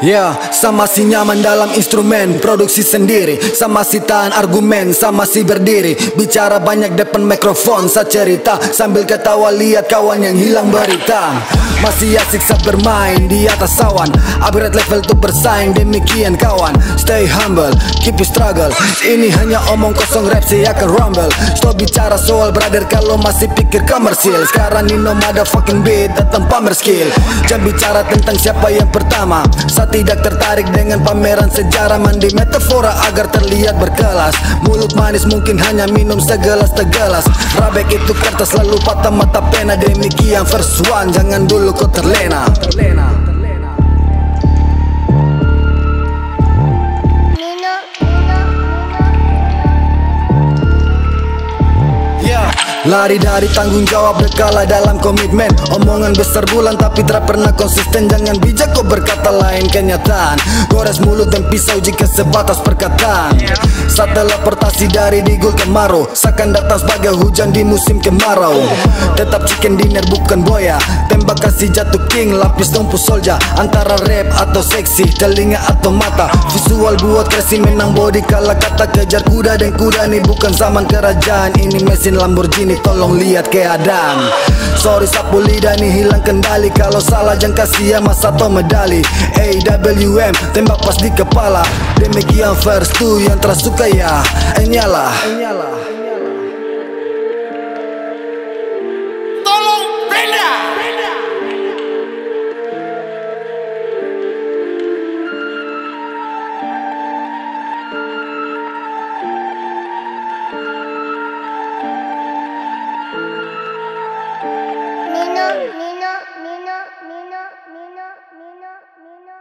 Ya, sama si nyaman dalam instrumen Produksi sendiri. Sama si tahan argumen Sama si berdiri. Bicara banyak depan mikrofon Sa cerita. Sambil ketawa lihat kawan yang hilang berita Masih asik saat bermain Di atas awan. Upgrade level tuh bersaing Demikian kawan. Stay humble Keep you struggle. Ini hanya omong kosong rap saya akan rumble. Stop bicara soal brother Kalau masih pikir komersil. Sekarang Nino motherfucking beat Datang pamer skill. Jangan bicara tentang siapa yang pertama. Saat tidak tertarik dengan pameran sejarah. Mandi metafora agar terlihat berkelas. Mulut manis mungkin hanya minum segelas tegelas Rabek itu kertas lalu patah mata pena. Demikian first one jangan dulu Luko Trlena. Trlena. Lari dari tanggung jawab berkala dalam komitmen. Omongan besar bulan tapi tak pernah konsisten. Jangan bijak kau berkata lain kenyataan. Gores mulut dan pisau jika sebatas perkataan. Saat teleportasi dari digul ke Maro Seakan datang sebagai hujan di musim kemarau. Tetap chicken dinner bukan boya. Tembak kasih jatuh king lapis tumpu solja. Antara rap atau seksi telinga atau mata. Visual buat crazy menang body kala kata kejar kuda dan kuda ini bukan zaman kerajaan. Ini mesin Lamborghini tolong lihat keadaan. Sorry sapu lidah nih hilang kendali. Kalau salah jangan kasih ya mas atau medali. AWM tembak pas di kepala. Demikian first tuh yang tersuka ya. Enyalah. Tolong Mino, Mino, Mino, Mino, Mino, Mino,